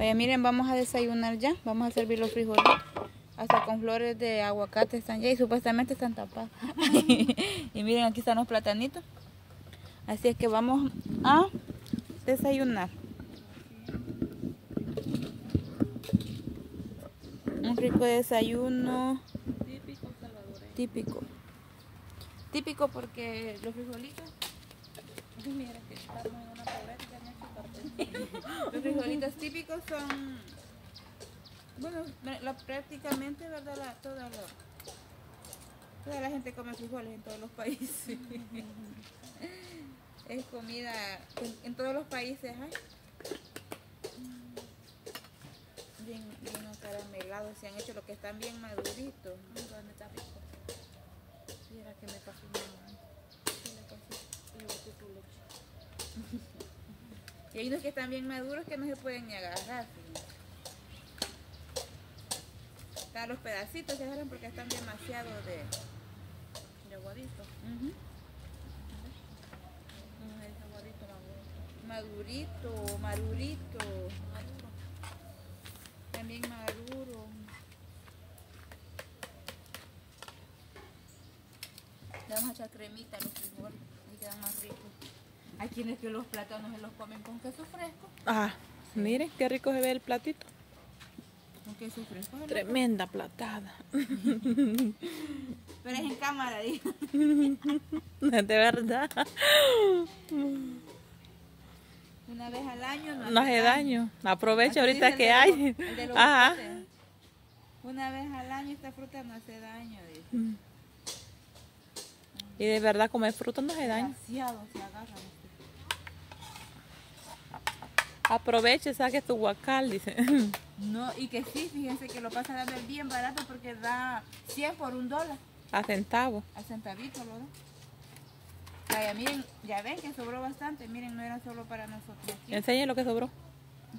Vaya, miren, vamos a desayunar ya. Vamos a servir los frijoles. Hasta con flores de aguacate están ya y supuestamente están tapados. y miren, aquí están los platanitos. Así es que vamos a desayunar. Un rico desayuno. Típico salvadoreño. Típico. Típico porque los frijolitos. Ay, mira que estamos en una pobreza en parte. Los frijolitos típicos son. Bueno, la- prácticamente, ¿verdad? La- toda, la, toda la gente come frijoles en todos los países. es comida. En, en todos los países hay. Bien, bien acaramelados, se han hecho lo que están bien maduritos. Mira que me pasó una. Y hay unos que están bien maduros que no se pueden ni agarrar. Están los pedacitos, se agarran porque están demasiado de... De aguadito. Ujú. No, es aguadito la aguadito. Madurito, madurito, Maduro. también maduro. Le vamos a echar cremita a los frijoles quedan más ricos. Hay quienes que los plátanos se los comen con queso fresco. Ah, miren qué rico se ve el platito. Con queso fresco. Tremenda platada. Pero es en cámara, digo. De verdad. Una vez al año no, No hace daño. Aprovecha Así ahorita que de hay. los- de los Ajá. Una vez al año esta fruta no hace daño. dice. Mm. Y de verdad comer fruta no hace daño. Aproveche, saque tu guacal, dice. No, y que sí, fíjense que lo pasa dando el bien barato porque da 100 por un dólar. A centavo. A centavito lo da. Vaya, miren, ya ven que sobró bastante. Miren, no era solo para nosotros. Aquí. Enseñe lo que sobró.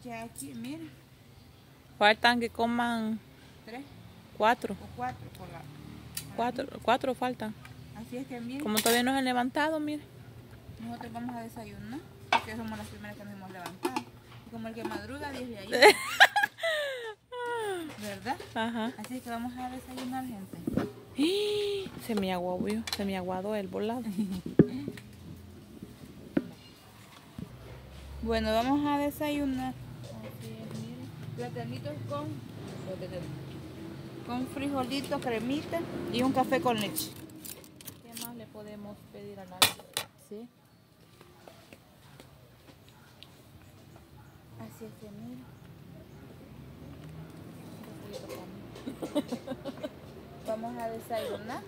Ya aquí, miren, Faltan que coman tres cuatro. o cuatro por la. Cuatro, cuatro faltan. Así es que miren, Como todavía no se han levantado, mire. nosotros vamos a desayunar, porque somos las primeras que nos hemos levantado. Y como el que madruga, Dios de ahí. ¿Verdad? Ajá. Así es que vamos a desayunar, gente. Se me aguadó, se me aguadó el volado. Bueno, vamos a desayunar. Así es, miren. Platanitos con, con frijolitos, cremita y un café con leche. ¿Qué más le podemos pedir a la Sí. Así es que miren. Vamos a desayunar.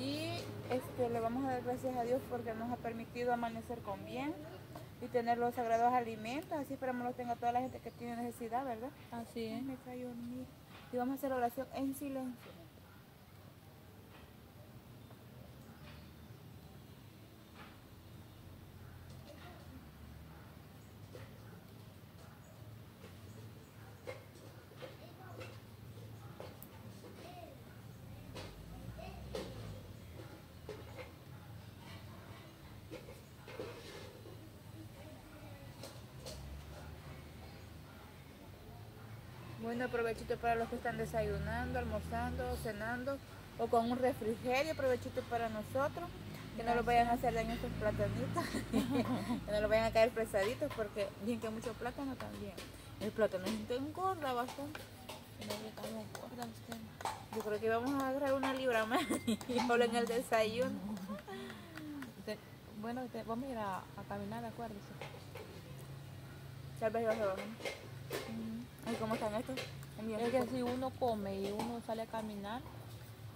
Y este, le vamos a dar gracias a Dios porque nos ha permitido amanecer con bien y tener los sagrados alimentos. Así esperamos los tenga toda la gente que tiene necesidad, ¿verdad? Así es. me cayó dormir. Y vamos a hacer oración en silencio. Bueno, provechito para los que están desayunando, almorzando, cenando o con un refrigerio, provechito para nosotros. Que no los vayan a hacer daño estos platanitos, que no los vayan a caer pesaditos porque bien que mucho plátano también. El plátano te engorda bastante. Yo creo que vamos a agarrar una libra más y solo en el desayuno. Bueno, vamos a ir a, a caminar, acuérdese. Tal vez abajo. Ay, ¿cómo están estos? Es que si uno come y uno sale a caminar,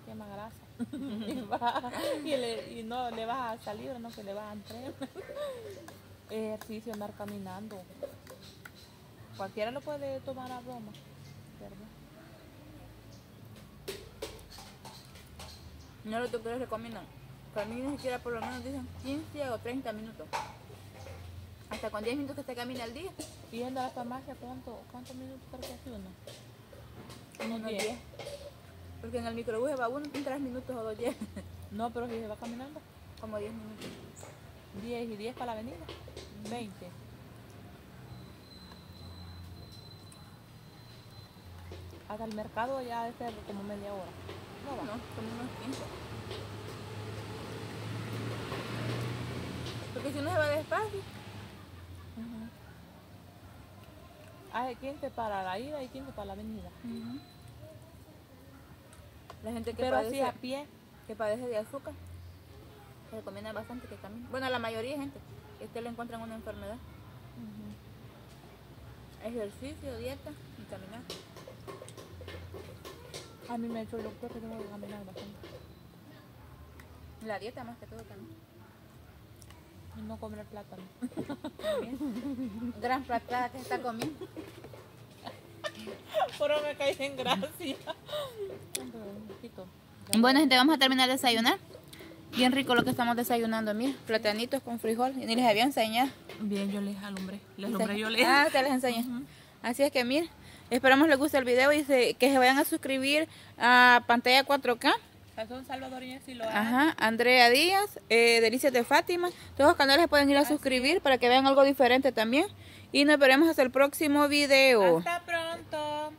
quema grasa. y, va- y le- y no le vas a salir, no que le vas a entrar. Ejercicio, andar caminando. Cualquiera lo puede tomar a broma, ¿verdad? No lo que les recomiendan. Caminen siquiera por lo menos dicen 15 o 30 minutos. Hasta con 10 minutos que se camina al día. Y yendo a la farmacia, ¿cuánto, ¿cuántos minutos creo que hace uno? Unos 10. Porque en el microbús va uno, en 3 minutos o 2 10. No, pero si se va caminando. Como 10 minutos. 10 y 10 para la avenida. 20. Hasta el mercado ya debe ser como media hora. No, no como unos 15. Hay 15 para la ida y 15 para la venida. la gente que Pero padece, así a pie. que padece de azúcar, se recomienda bastante que camine. Bueno, la mayoría de gente que usted le encuentran una enfermedad. Ejercicio, dieta y caminar. A mí me ha hecho el doctor que tengo que caminar bastante. La dieta más que todo también. Y no comer plátano. También. Gran platada que está comiendo. Pero me caí en gracia. Bueno, gente, vamos a terminar de desayunar. Bien rico lo que estamos desayunando, mira. Platanitos con frijol. Y ni les había enseñado. Bien, yo les alumbré. Les alumbré yo les. Ah, te les enseñé. Así es que, mira. Esperamos les guste el video y se- que se vayan a suscribir a pantalla 4K. Son salvadoreñas y lo Ajá, Andrea Díaz, eh, Delicias de Fátima. Todos los canales se pueden ir a suscribir para que vean algo diferente también. Y nos veremos hasta el próximo video. Hasta pronto.